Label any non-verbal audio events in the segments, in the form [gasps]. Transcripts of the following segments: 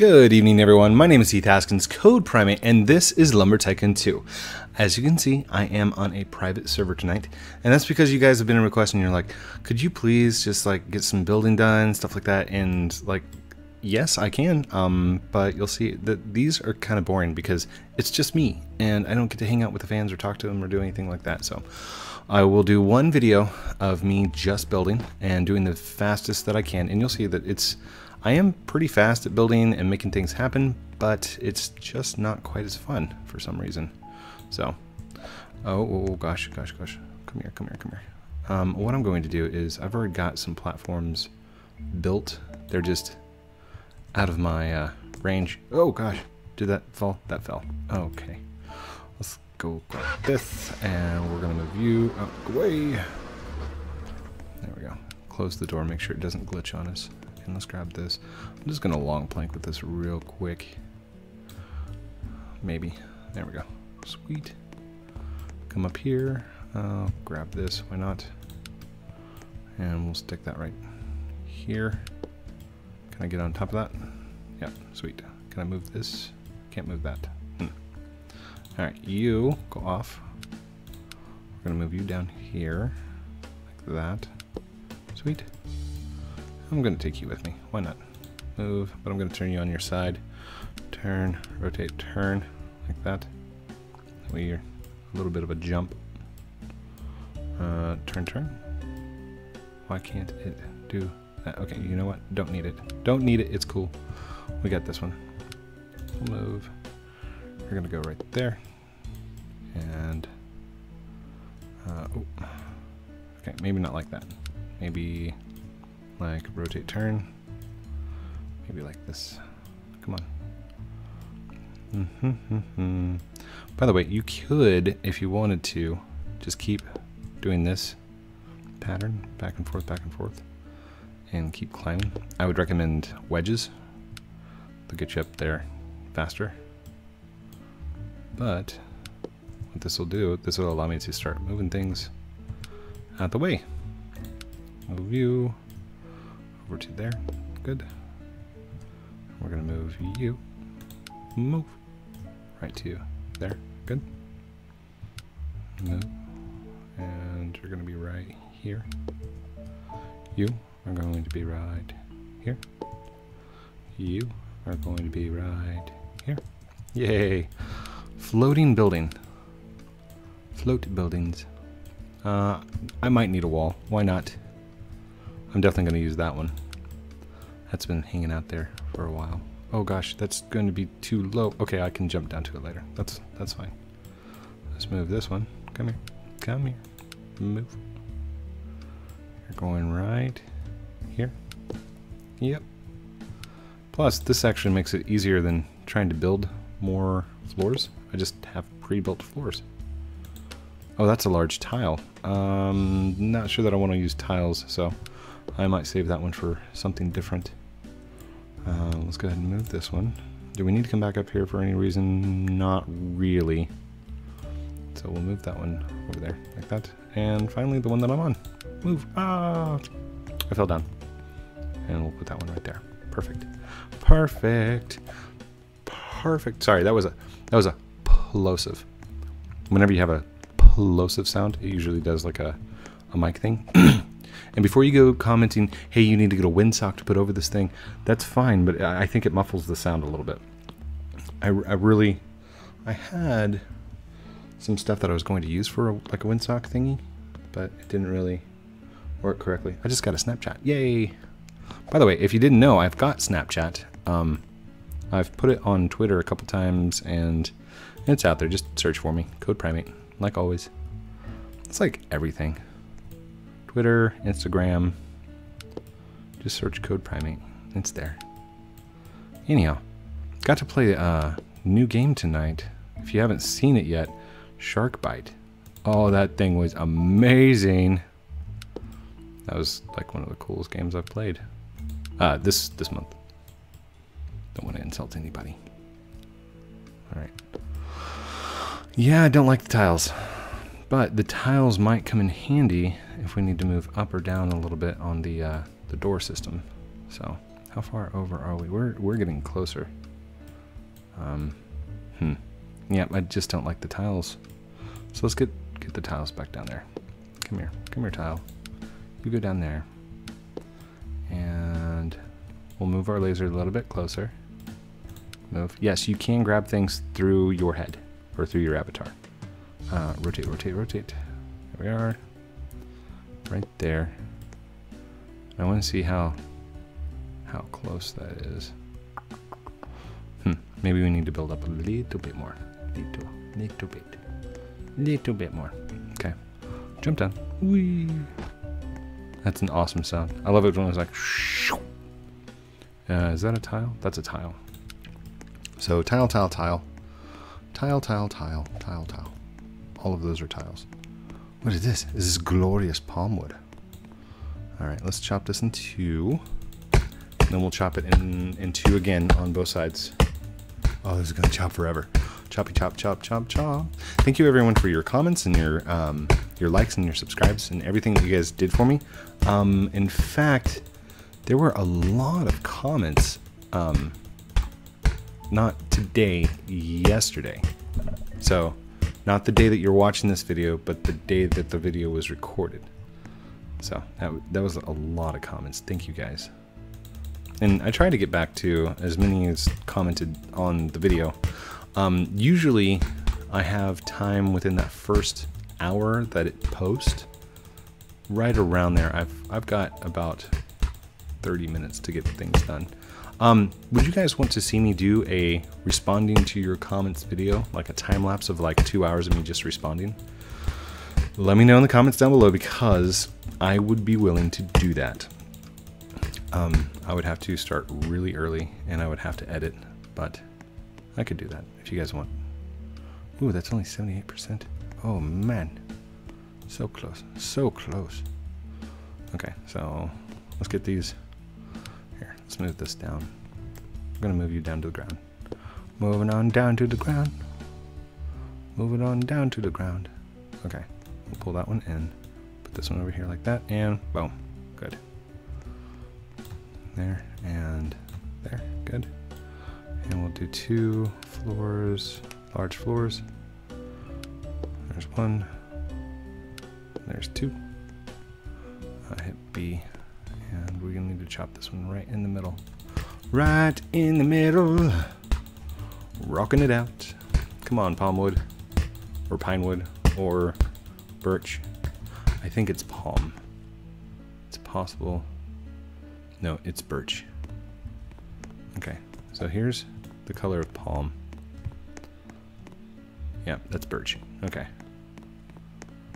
Good evening, everyone. My name is Heath Haskins, CodePrime8, and this is Lumber Tycoon 2. As you can see, I am on a private server tonight, and that's because you guys have been requesting. You're like, could you please just like get some building done, stuff like that, and like, yes, I can. Um, but you'll see that these are kind of boring because it's just me, and I don't get to hang out with the fans or talk to them or do anything like that. So. I will do one video of me just building and doing the fastest that I can, and you'll see that it's I am pretty fast at building and making things happen, but it's just not quite as fun for some reason. So, oh, oh, oh gosh, gosh, gosh, come here, come here, come here. Um, what I'm going to do is I've already got some platforms built. They're just out of my uh, range. Oh gosh, did that fall? That fell. Okay, let's go like this, and we're gonna move you out the way. There we go. Close the door, make sure it doesn't glitch on us. And let's grab this. I'm just gonna long plank with this real quick. Maybe. There we go. Sweet. Come up here. Uh, grab this. Why not? And we'll stick that right here. Can I get on top of that? Yeah, sweet. Can I move this? Can't move that. Hmm. Alright, you go off. We're gonna move you down here. Like that. Sweet. I'm going to take you with me. Why not? Move, but I'm going to turn you on your side. Turn, rotate, turn, like that. You're a little bit of a jump. Uh, turn, turn. Why can't it do that? Okay, you know what? Don't need it. Don't need it. It's cool. We got this one. move. We're going to go right there. And, uh, oh. Okay, maybe not like that. Maybe like rotate turn. Maybe like this. Come on. Mm -hmm, mm -hmm. By the way, you could, if you wanted to, just keep doing this pattern, back and forth, back and forth, and keep climbing. I would recommend wedges. They'll get you up there faster. But what this will do, this will allow me to start moving things out the way. Move you, over to there. Good. We're going to move you. Move. Right to there. Good. Move. And you're going to be right here. You are going to be right here. You are going to be right here. Yay! Floating building. Float buildings. Uh, I might need a wall. Why not? I'm definitely going to use that one. That's been hanging out there for a while. Oh gosh, that's going to be too low. Okay, I can jump down to it later. That's that's fine. Let's move this one. Come here. Come here. Move. You're going right here. Yep. Plus, this actually makes it easier than trying to build more floors. I just have pre-built floors. Oh, that's a large tile. Um, not sure that I want to use tiles, so I might save that one for something different. Uh, let's go ahead and move this one. Do we need to come back up here for any reason? Not really. So we'll move that one over there, like that. And finally, the one that I'm on. Move. Ah! I fell down. And we'll put that one right there. Perfect. Perfect. Perfect. Sorry, that was a that was a plosive. Whenever you have a plosive sound, it usually does like a, a mic thing. [clears throat] And before you go commenting, hey, you need to get a windsock to put over this thing, that's fine, but I think it muffles the sound a little bit. I, I really, I had some stuff that I was going to use for a, like a windsock thingy, but it didn't really work correctly. I just got a Snapchat. Yay! By the way, if you didn't know, I've got Snapchat. Um, I've put it on Twitter a couple times, and it's out there. Just search for me, CodePrime8, like always. It's like everything. Twitter, Instagram. Just search CodePrime8. It's there. Anyhow, got to play a new game tonight. If you haven't seen it yet, Shark Bite. Oh, that thing was amazing. That was like one of the coolest games I've played. Uh, this this month. Don't want to insult anybody. All right. Yeah, I don't like the tiles. But the tiles might come in handy if we need to move up or down a little bit on the, uh, the door system. So How far over are we? We're we're getting closer. Um, hmm. Yeah, I just don't like the tiles. So let's get get the tiles back down there. Come here, come here, tile. You go down there, and we'll move our laser a little bit closer. Move. Yes, you can grab things through your head or through your avatar. Uh, rotate, rotate, rotate. There we are. Right there. I want to see how how close that is. Hmm. Maybe we need to build up a little bit more. Little, little bit. Little bit more. Okay. Jump down. Whee. That's an awesome sound. I love it when it's like. Uh, is that a tile? That's a tile. So tile, tile, tile. Tile, tile, tile, tile, tile. All of those are tiles. What is this? This is glorious palm wood. Alright, let's chop this in two. And then we'll chop it in, in two again on both sides. Oh, this is to chop forever. Choppy chop, chop, chop, chop. Thank you everyone for your comments and your um, your likes and your subscribes and everything that you guys did for me. Um, in fact, there were a lot of comments. Um, not today, yesterday. So, not the day that you're watching this video, but the day that the video was recorded. So, that, that was a lot of comments. Thank you guys. And I try to get back to as many as commented on the video. Um, usually, I have time within that first hour that it posts. Right around there, I've I've got about 30 minutes to get things done. Um, would you guys want to see me do a responding to your comments video, like a time lapse of like two hours of me just responding? Let me know in the comments down below because I would be willing to do that. Um, I would have to start really early and I would have to edit, but I could do that if you guys want. Ooh, that's only 78%. Oh man, so close, so close. Okay, so let's get these let's move this down. I'm gonna move you down to the ground. Moving on down to the ground. Moving on down to the ground. Okay, we'll pull that one in. Put this one over here like that, and boom. Good. There, and there, good. And we'll do two floors, large floors. There's one. There's two. I hit B we're gonna need to chop this one right in the middle. Right in the middle. Rocking it out. Come on, palm wood. Or pine wood. Or birch. I think it's palm. It's possible. No, it's birch. Okay, so here's the color of palm. Yeah, that's birch. Okay.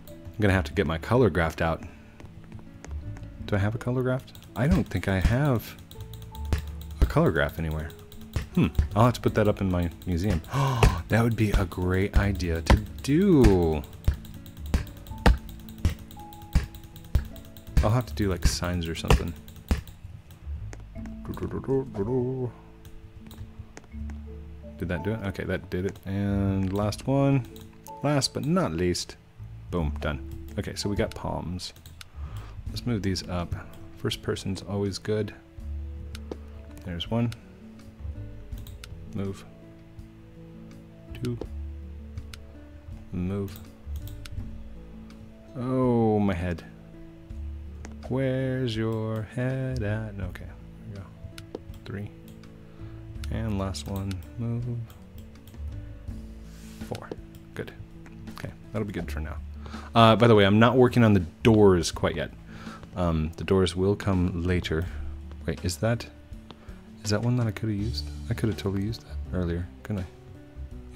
I'm gonna have to get my color graph out do I have a color graph? I don't think I have a color graph anywhere. Hmm, I'll have to put that up in my museum. Oh, [gasps] that would be a great idea to do. I'll have to do like signs or something. Did that do it? Okay, that did it. And last one. Last but not least. Boom, done. Okay, so we got palms. Let's move these up. First person's always good. There's one. Move. Two. Move. Oh, my head. Where's your head at? Okay, we go. Three. And last one. Move. Four. Good. Okay, that'll be good for now. Uh, by the way, I'm not working on the doors quite yet. Um, the doors will come later. Wait, is that... Is that one that I could have used? I could have totally used that earlier, couldn't I?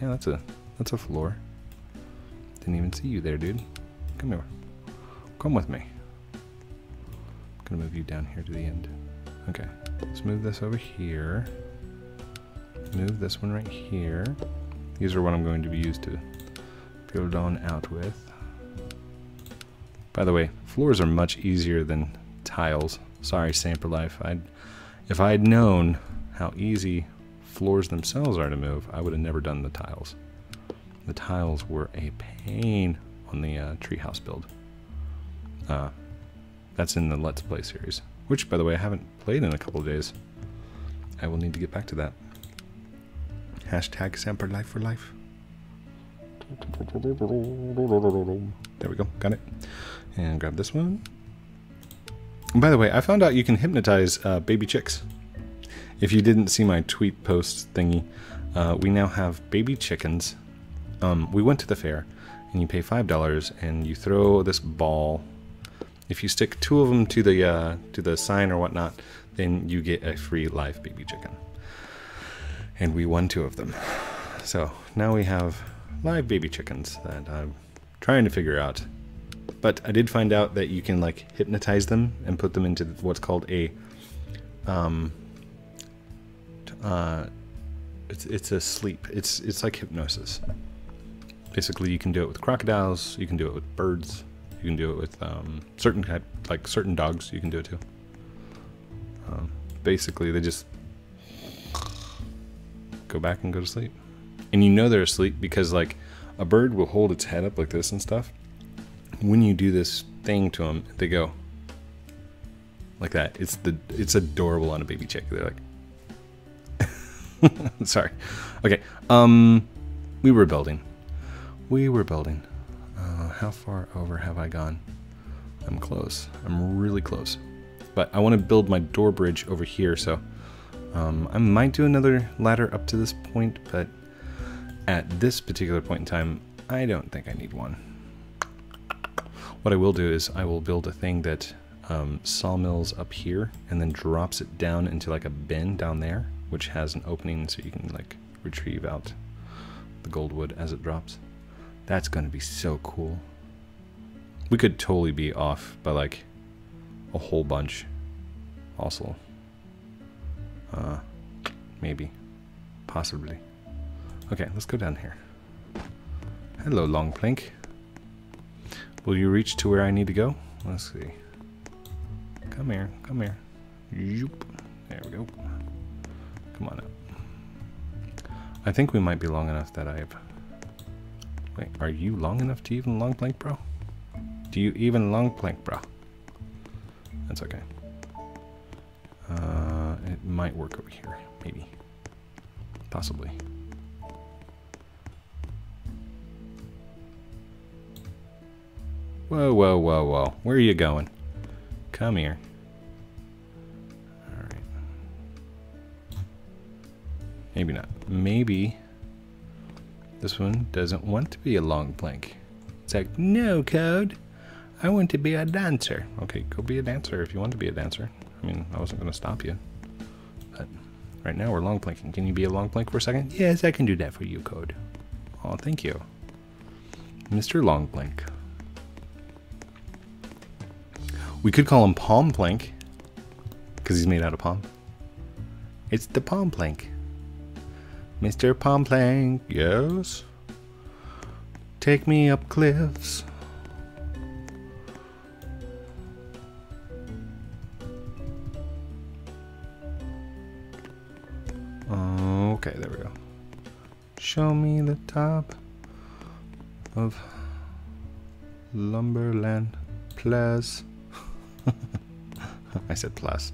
Yeah, that's a that's a floor. Didn't even see you there, dude. Come here. Come with me. I'm gonna move you down here to the end. Okay, let's move this over here. Move this one right here. These are what I'm going to be used to build on out with. By the way, floors are much easier than tiles. Sorry, Sampler I'd, if I had known how easy floors themselves are to move, I would have never done the tiles. The tiles were a pain on the uh, treehouse build. Uh, that's in the Let's Play series, which, by the way, I haven't played in a couple of days. I will need to get back to that. Hashtag Semper Life for Life. There we go. Got it. And grab this one. By the way, I found out you can hypnotize uh, baby chicks. If you didn't see my tweet post thingy, uh, we now have baby chickens. Um, we went to the fair, and you pay five dollars, and you throw this ball. If you stick two of them to the uh, to the sign or whatnot, then you get a free live baby chicken. And we won two of them. So now we have live baby chickens that I'm trying to figure out. But I did find out that you can like hypnotize them and put them into what's called a um uh it's it's a sleep. It's it's like hypnosis. Basically, you can do it with crocodiles. You can do it with birds. You can do it with um, certain type, like certain dogs. You can do it too. Um, basically, they just go back and go to sleep, and you know they're asleep because like a bird will hold its head up like this and stuff. When you do this thing to them, they go like that. It's the it's adorable on a baby chick. They're like, [laughs] sorry. Okay. Um, we were building. We were building. Uh, how far over have I gone? I'm close. I'm really close. But I want to build my door bridge over here, so um, I might do another ladder up to this point, but at this particular point in time, I don't think I need one. What I will do is I will build a thing that um, sawmills up here and then drops it down into like a bin down there, which has an opening so you can like retrieve out the gold wood as it drops. That's going to be so cool. We could totally be off by like a whole bunch also. Uh, maybe. Possibly. Okay, let's go down here. Hello, long plank. Will you reach to where I need to go? Let's see. Come here, come here. Yoop. There we go. Come on up. I think we might be long enough that I've... Wait, are you long enough to even long plank, bro? Do you even long plank, bro? That's okay. Uh, it might work over here, maybe. Possibly. Whoa, whoa, whoa, whoa. Where are you going? Come here. Alright. Maybe not. Maybe this one doesn't want to be a long plank. It's like, no, code. I want to be a dancer. Okay, go be a dancer if you want to be a dancer. I mean, I wasn't going to stop you. But right now we're long planking. Can you be a long plank for a second? Yes, I can do that for you, Code. Oh, thank you. Mr. Long Plank. We could call him Palm Plank, because he's made out of palm. It's the Palm Plank. Mr. Palm Plank, yes? Take me up cliffs. Okay, there we go. Show me the top of Lumberland Plus. [laughs] I said plus.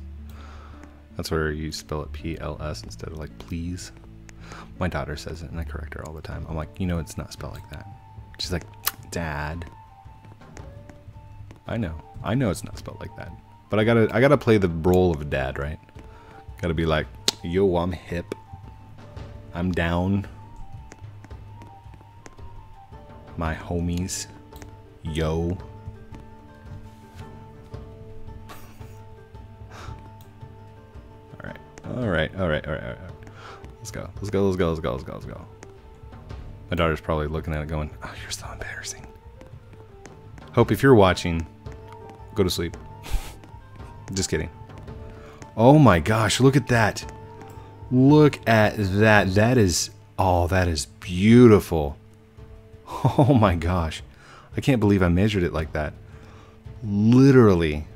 That's where you spell it P-L-S instead of like please. My daughter says it and I correct her all the time. I'm like, you know it's not spelled like that. She's like, Dad. I know. I know it's not spelled like that. But I gotta I gotta play the role of a dad, right? Gotta be like, yo, I'm hip. I'm down. My homies. Yo. Go. Let's go, let's go, let's go, let's go, let's go. My daughter's probably looking at it going, Oh, you're so embarrassing. Hope if you're watching, go to sleep. [laughs] Just kidding. Oh my gosh, look at that. Look at that. That is, oh, that is beautiful. [laughs] Oh my gosh. I can't believe I measured it like that. Literally.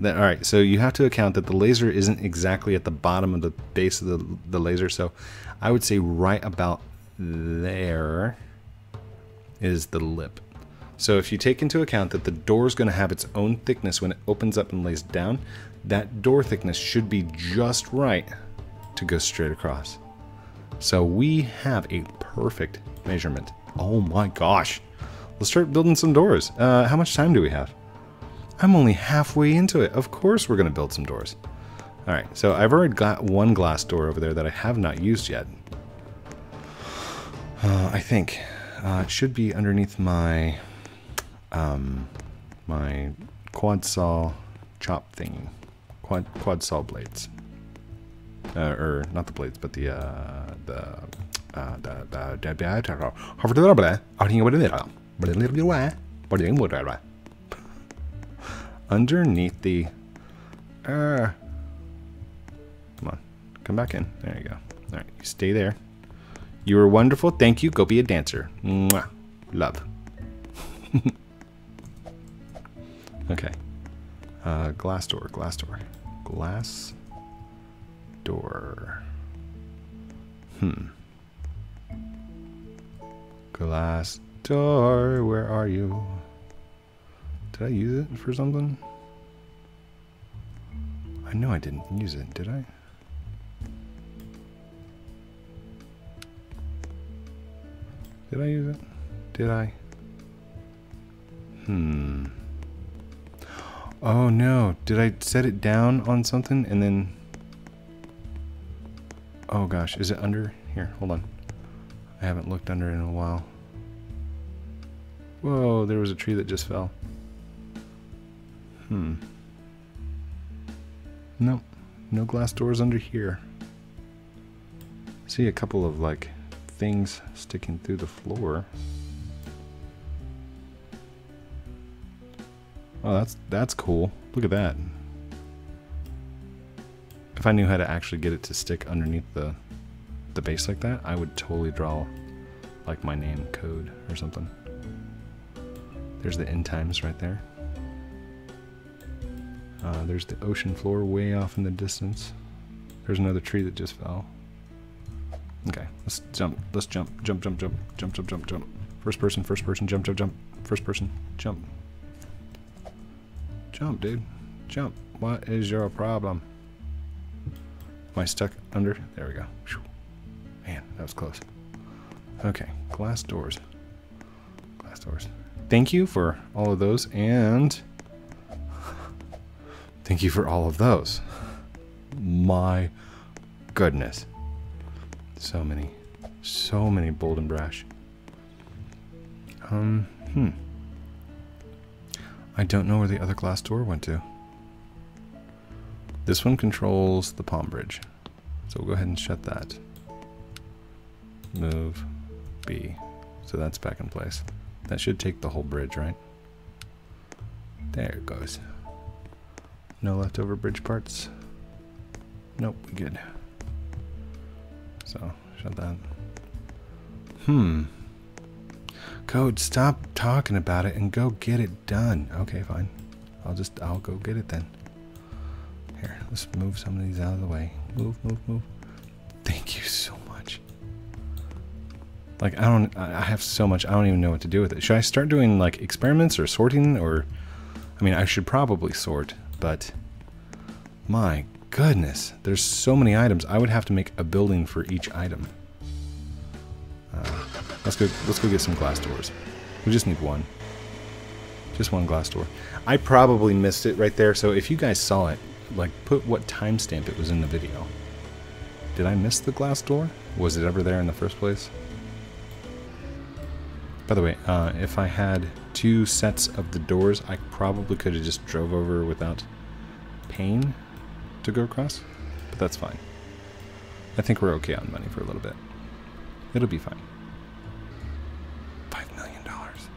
That, all right, so you have to account that the laser isn't exactly at the bottom of the base of the, the laser. So I would say right about there is the lip. So if you take into account that the door is going to have its own thickness when it opens up and lays down, that door thickness should be just right to go straight across. So we have a perfect measurement. Oh my gosh. Let's start building some doors. Uh, how much time do we have? I'm only halfway into it. Of course we're going to build some doors. All right, so I've already got one glass door over there that I have not used yet. Uh, I think uh, it should be underneath my um, my quad saw chop thingy, quad quad saw blades, uh, or not the blades, but the uh, the uh, the the underneath the uh, come on come back in. There you go. All right you stay there. You were wonderful. Thank you. Go be a dancer. Mwah. love. [laughs] Okay. Uh, glass door glass door. Glass door. Hmm. Glass door where are you did I use it for something? I know I didn't use it, did I? Did I use it? Did I? Hmm. Oh no, did I set it down on something and then... Oh gosh, is it under? Here, hold on. I haven't looked under in a while. Whoa, there was a tree that just fell. Hmm. Nope. No glass doors under here. See a couple of like things sticking through the floor. Oh, that's that's cool. Look at that. If I knew how to actually get it to stick underneath the the base like that, I would totally draw like my name code or something. There's the end times right there. Uh, there's the ocean floor way off in the distance. There's another tree that just fell. Okay, let's jump. Let's jump. Jump, jump, jump. Jump, jump, jump, jump. First person, first person, jump, jump, jump. First person, jump. Jump, dude. Jump. What is your problem? Am I stuck under? There we go. Man, that was close. Okay, glass doors. Glass doors. Thank you for all of those, and Thank you for all of those. My goodness. So many. So many bold and brash. Um, hmm. I don't know where the other glass door went to. This one controls the palm bridge. So we'll go ahead and shut that. Move B. So that's back in place. That should take the whole bridge, right? There it goes. No leftover bridge parts. Nope, good. So, shut that. Hmm. Code, stop talking about it and go get it done. Okay, fine. I'll just, I'll go get it then. Here, let's move some of these out of the way. Move, move, move. Thank you so much. Like, I don't, I have so much, I don't even know what to do with it. Should I start doing, like, experiments or sorting or, I mean, I should probably sort but my goodness, there's so many items. I would have to make a building for each item. Uh, let's go. Let's go get some glass doors. We just need one. Just one glass door. I probably missed it right there. So if you guys saw it, like put what timestamp it was in the video. Did I miss the glass door? Was it ever there in the first place? By the way, uh, if I had two sets of the doors, I probably could have just drove over without pain to go across, but that's fine. I think we're okay on money for a little bit. It'll be fine. Five million dollars.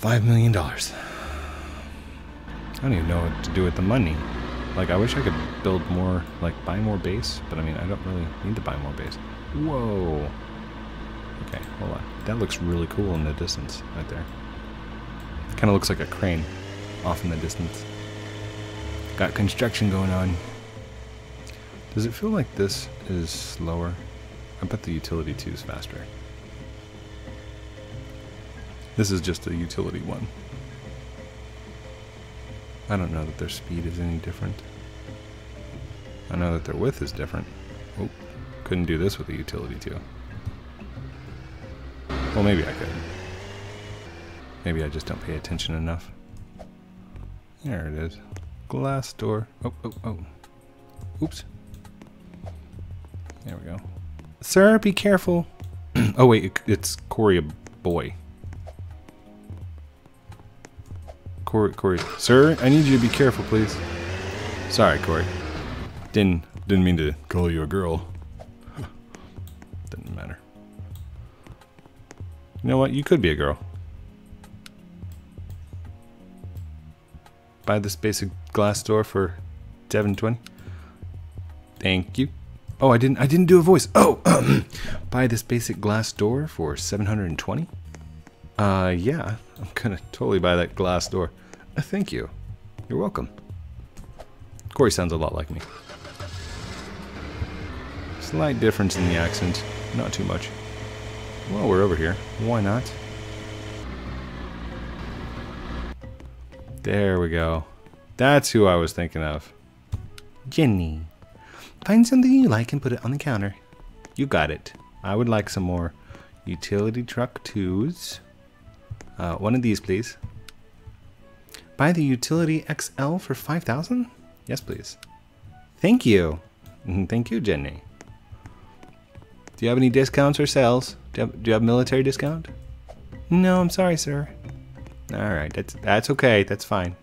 Five million dollars. I don't even know what to do with the money. Like, I wish I could build more, like, buy more base, but I mean, I don't really need to buy more base. Whoa. Okay, hold on. That looks really cool in the distance, right there. Kind of looks like a crane off in the distance. Got construction going on. Does it feel like this is slower? I bet the utility 2 is faster. This is just a utility one. I don't know that their speed is any different. I know that their width is different. Oh, couldn't do this with a utility too. Well, maybe I could. Maybe I just don't pay attention enough. There it is. Glass door. Oh, oh, oh. Oops. There we go. Sir, be careful. [clears throat] oh, wait, it, it's Corey a boy. Corey, Corey. Sir, I need you to be careful, please. Sorry, Corey. Didn't, didn't mean to call you a girl. You know what? You could be a girl. Buy this basic glass door for 720. Thank you. Oh, I didn't I didn't do a voice. Oh, [clears throat] buy this basic glass door for 720? Uh, yeah. I'm gonna totally buy that glass door. Uh, thank you. You're welcome. Corey sounds a lot like me. Slight difference in the accent. Not too much. Well, we're over here. Why not? There we go. That's who I was thinking of. Jenny. Find something you like and put it on the counter. You got it. I would like some more utility truck twos. Uh, one of these, please. Buy the utility XL for 5000 Yes, please. Thank you. [laughs] Thank you, Jenny. Do you have any discounts or sales? Do you have, do you have military discount? No, I'm sorry, sir. All right, that's that's okay. That's fine.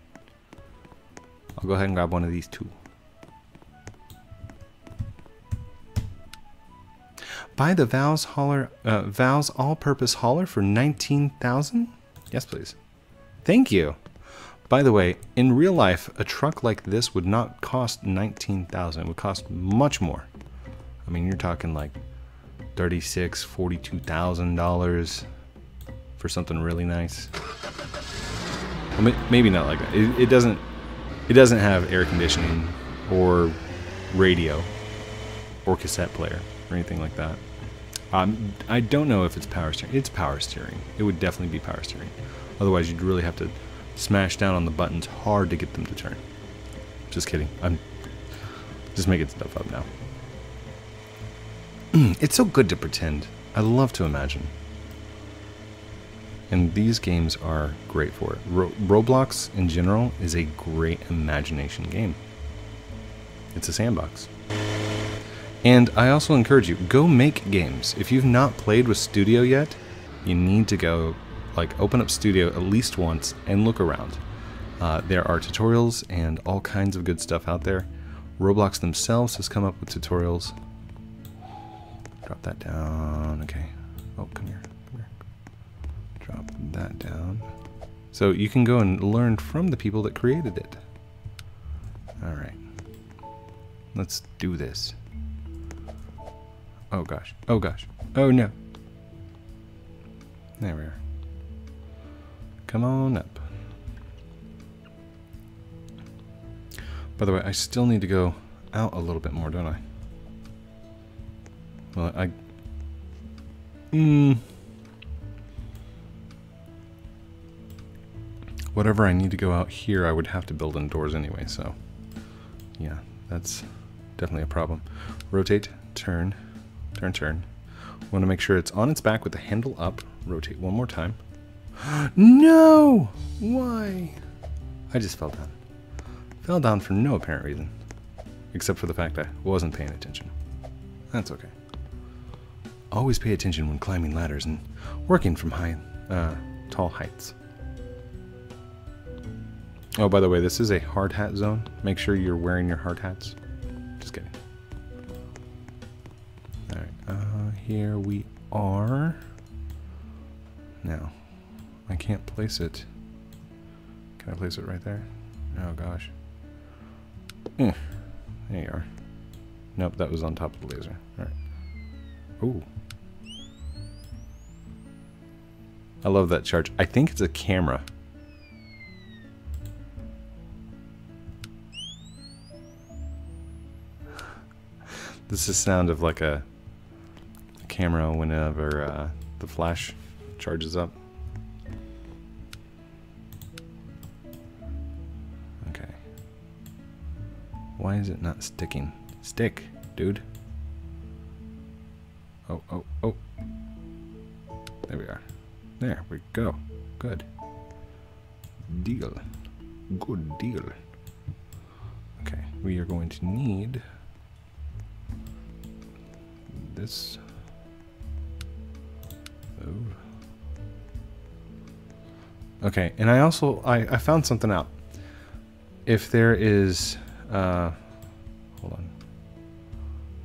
I'll go ahead and grab one of these two. Buy the Val's hauler, uh, all-purpose hauler for nineteen thousand. Yes, please. Thank you. By the way, in real life, a truck like this would not cost nineteen thousand. It would cost much more. I mean, you're talking like thirty-six, forty-two thousand dollars for something really nice. Well, maybe not like that. It, it doesn't. It doesn't have air conditioning or radio or cassette player or anything like that. Um, I don't know if it's power steering. It's power steering. It would definitely be power steering. Otherwise, you'd really have to smash down on the buttons hard to get them to turn. Just kidding. I'm just making stuff up now. It's so good to pretend. I love to imagine. And these games are great for it. Ro Roblox in general is a great imagination game. It's a sandbox. And I also encourage you, go make games. If you've not played with Studio yet, you need to go, like, open up Studio at least once and look around. Uh, there are tutorials and all kinds of good stuff out there. Roblox themselves has come up with tutorials. Drop that down. Okay. Oh, come here. Come here. Drop that down. So you can go and learn from the people that created it. All right. Let's do this. Oh gosh. Oh gosh. Oh no. There we are. Come on up. By the way, I still need to go out a little bit more, don't I? Well, I... Hmm. Whatever I need to go out here, I would have to build indoors anyway, so... Yeah, that's definitely a problem. Rotate, turn, Turn, turn. Want to make sure it's on its back with the handle up. Rotate one more time. [gasps] no! Why? I just fell down. Fell down for no apparent reason. Except for the fact I wasn't paying attention. That's okay. Always pay attention when climbing ladders and working from high, uh, tall heights. Oh, by the way, this is a hard hat zone. Make sure you're wearing your hard hats. Just kidding. All right, here we are. Now, I can't place it. Can I place it right there? Oh gosh. Eh, there you are. Nope, that was on top of the laser. Alright. Ooh. I love that charge. I think it's a camera. [laughs] this is the sound of like a camera whenever uh, the flash charges up. Okay. Why is it not sticking? Stick, dude. Oh, oh, oh. There we are. There we go. Good. Deal. Good deal. Okay, we are going to need this. Move. Okay, and I also I, I found something out. If there is uh hold on.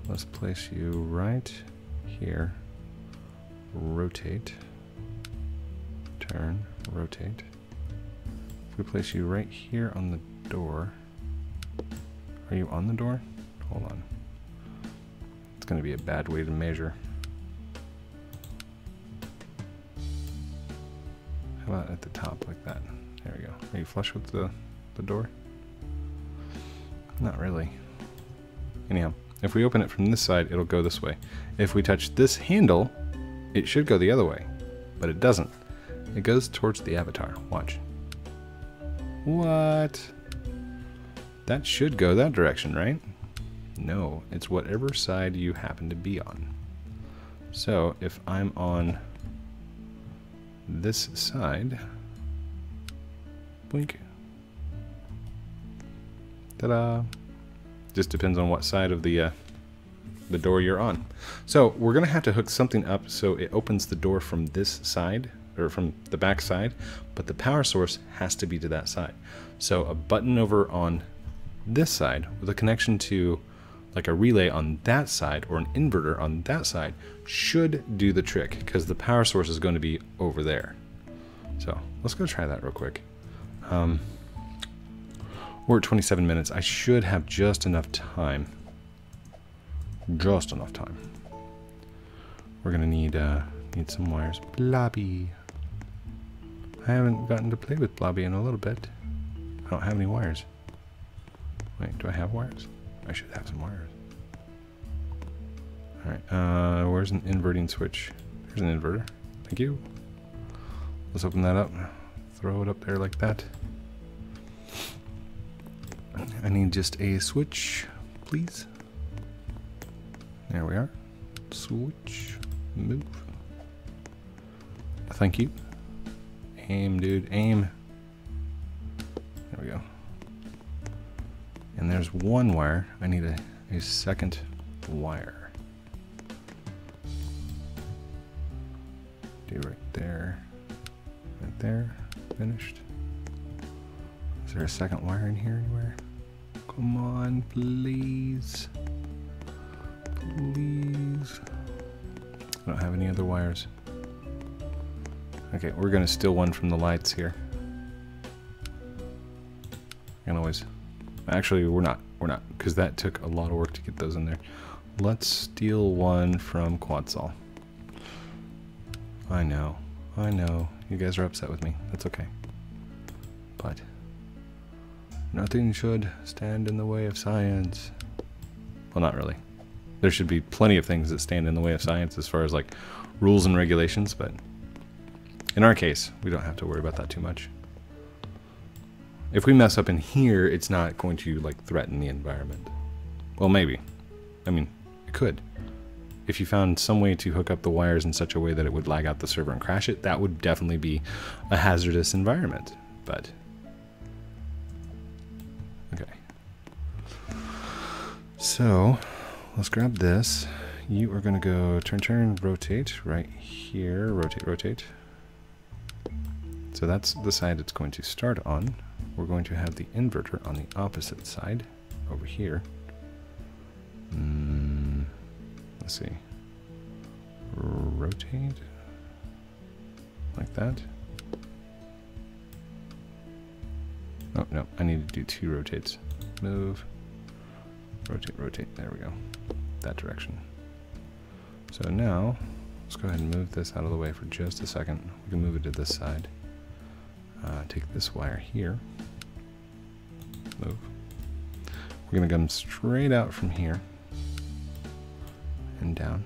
Let's place you right here. Rotate. Turn, rotate. If we place you right here on the door. Are you on the door? Hold on. It's going to be a bad way to measure. How about at the top like that? There we go. Are you flush with the, the door? Not really. Anyhow, if we open it from this side, it'll go this way. If we touch this handle, it should go the other way. But it doesn't. It goes towards the avatar. Watch. What? That should go that direction, right? No, it's whatever side you happen to be on. So if I'm on this side, blink. Ta-da! Just depends on what side of the uh, the door you're on. So we're gonna have to hook something up so it opens the door from this side or from the back side, but the power source has to be to that side. So a button over on this side with a connection to like a relay on that side or an inverter on that side should do the trick because the power source is going to be over there. So let's go try that real quick. Um, we're at 27 minutes. I should have just enough time. Just enough time. We're gonna need uh, need some wires. Blobby. I haven't gotten to play with Blobby in a little bit. I don't have any wires. Wait, do I have wires? I should have some wires. Alright, uh, where's an inverting switch? There's an inverter. Thank you. Let's open that up. Throw it up there like that. I need just a switch, please. There we are. Switch. Move. Thank you. Aim, dude. Aim. There we go. And there's one wire. I need a, a second wire. Do right there. Right there. Finished. Is there a second wire in here anywhere? Come on, please. Please. I don't have any other wires. Okay, we're gonna steal one from the lights here. And always Actually, we're not. We're not, because that took a lot of work to get those in there. Let's steal one from Quadsol. I know. I know. You guys are upset with me. That's okay. But nothing should stand in the way of science. Well, not really. There should be plenty of things that stand in the way of science as far as like rules and regulations, but in our case, we don't have to worry about that too much. If we mess up in here, it's not going to like threaten the environment. Well, maybe. I mean, it could. If you found some way to hook up the wires in such a way that it would lag out the server and crash it, that would definitely be a hazardous environment. But, okay. So, let's grab this. You are going to go turn, turn, rotate right here. Rotate, rotate. So that's the side it's going to start on we're going to have the inverter on the opposite side over here. Mm, let's see. Rotate like that. Oh, no, I need to do two rotates. Move, rotate, rotate. There we go. That direction. So now, let's go ahead and move this out of the way for just a second. We can move it to this side. Uh, take this wire here move. We're going to come straight out from here and down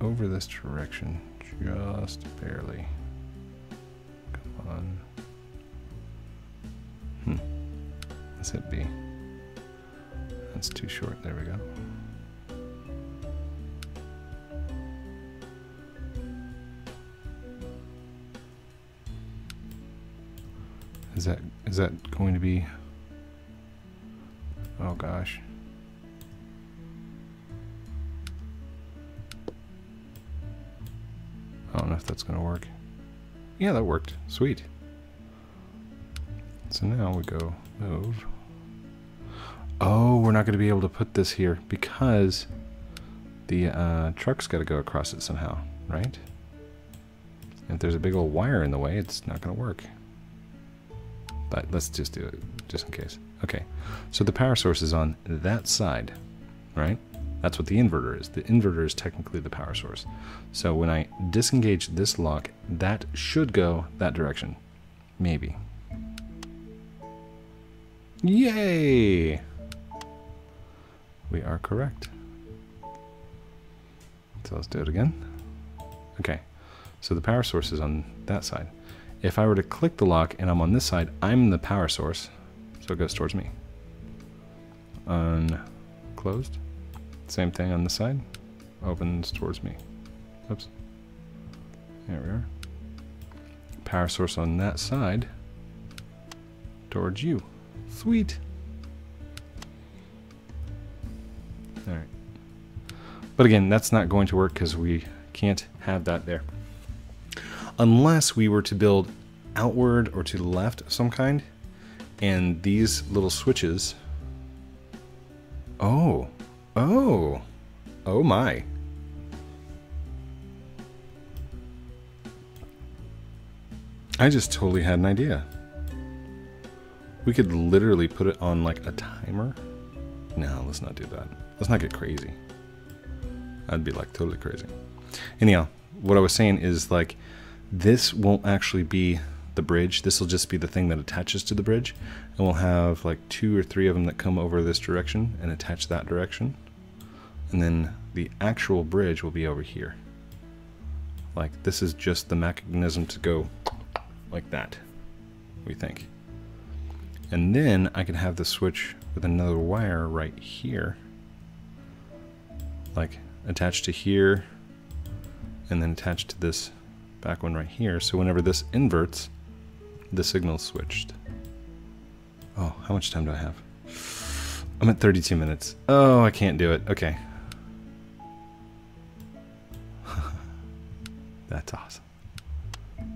over this direction just barely. Come on. Hmm. Let's hit B. That's too short. There we go. Is that is that going to be Oh gosh. I don't know if that's going to work. Yeah, that worked. Sweet. So now we go move. Oh, we're not going to be able to put this here because the uh, truck's got to go across it somehow, right? If there's a big old wire in the way, it's not going to work. But let's just do it, just in case. Okay, so the power source is on that side, right? That's what the inverter is. The inverter is technically the power source. So when I disengage this lock, that should go that direction. Maybe. Yay! We are correct. So let's do it again. Okay, so the power source is on that side. If I were to click the lock and I'm on this side, I'm the power source, so it goes towards me. Unclosed. Same thing on this side. Opens towards me. Oops. There we are. Power source on that side. Towards you. Sweet. Alright. But again, that's not going to work because we can't have that there. Unless we were to build outward or to the left of some kind. And these little switches... Oh, Oh. Oh my. I just totally had an idea. We could literally put it on like a timer. No, let's not do that. Let's not get crazy. I'd be like totally crazy. Anyhow, what I was saying is like this won't actually be the bridge. This will just be the thing that attaches to the bridge. And we'll have like two or three of them that come over this direction and attach that direction. And then the actual bridge will be over here. Like this is just the mechanism to go like that, we think. And then I can have the switch with another wire right here. Like attached to here and then attached to this back one right here. So whenever this inverts, the signal's switched. Oh, how much time do I have? I'm at 32 minutes. Oh, I can't do it. Okay. [laughs] That's awesome.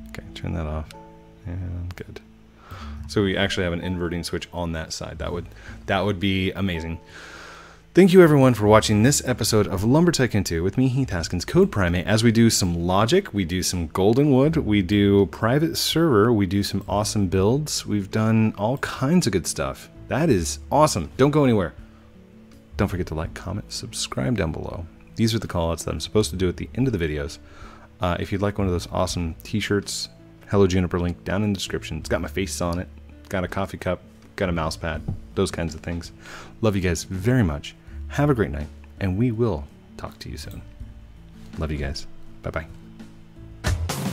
Okay, turn that off. And good. So we actually have an inverting switch on that side. That would that would be amazing. Thank you everyone for watching this episode of Lumber Tycoon 2 with me, Heath Haskins, CodePrime8. As we do some logic, we do some golden wood, we do private server, we do some awesome builds. We've done all kinds of good stuff. That is awesome. Don't go anywhere. Don't forget to like, comment, subscribe down below. These are the callouts that I'm supposed to do at the end of the videos. Uh, if you'd like one of those awesome t-shirts, Hello Juniper link down in the description. It's got my face on it, got a coffee cup, got a mouse pad, those kinds of things. Love you guys very much. Have a great night, and we will talk to you soon. Love you guys. Bye bye.